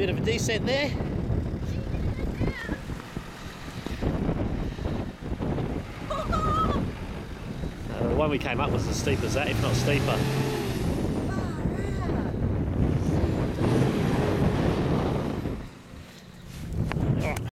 Bit of a descent there. Uh, the one we came up was as steep as that, if not steeper.